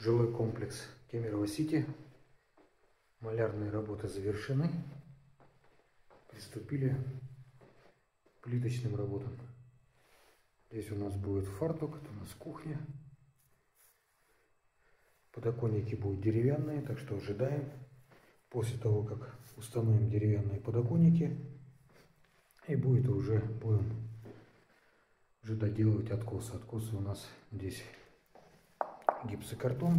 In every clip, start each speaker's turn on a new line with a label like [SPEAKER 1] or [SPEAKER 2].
[SPEAKER 1] Жилой комплекс Кемерово-Сити. Малярные работы завершены. Приступили к плиточным работам. Здесь у нас будет фартук, это у нас кухня. Подоконники будут деревянные, так что ожидаем. После того, как установим деревянные подоконники, и будет уже, будем уже доделывать откосы. Откосы у нас здесь гипсокартон.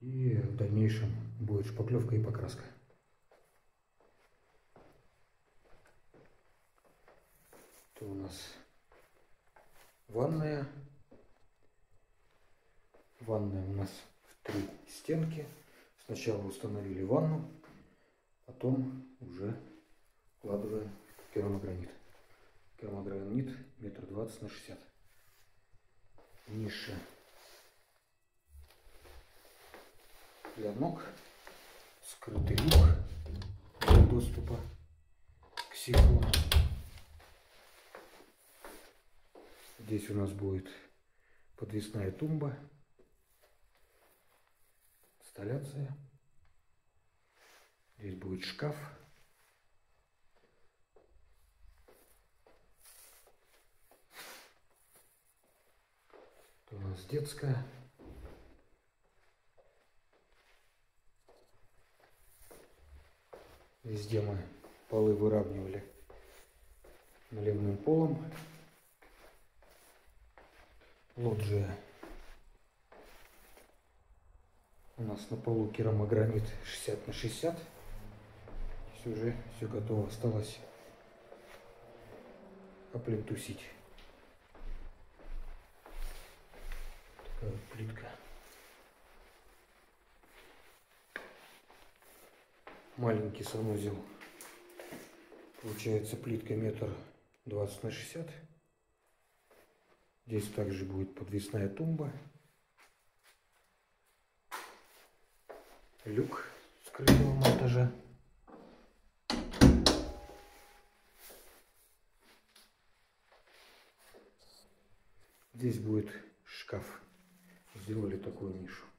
[SPEAKER 1] И в дальнейшем будет шпаклевка и покраска. Это у нас ванная. Ванная у нас в три стенки. Сначала установили ванну, потом уже вкладываем керамогранит. Керамогранит метр двадцать на шестьдесят ниша для ног, скрытый люк для доступа к сифону. Здесь у нас будет подвесная тумба, инсталляция. Здесь будет шкаф. у нас детская. Везде мы полы выравнивали наливным полом. Лоджия. У нас на полу керамогранит 60 на 60. Здесь уже все готово. Осталось оплинтусить. Плитка. Маленький санузел. Получается плитка метр двадцать на шестьдесят. Здесь также будет подвесная тумба. Люк скрытого монтажа. Здесь будет шкаф сделали такую нишу.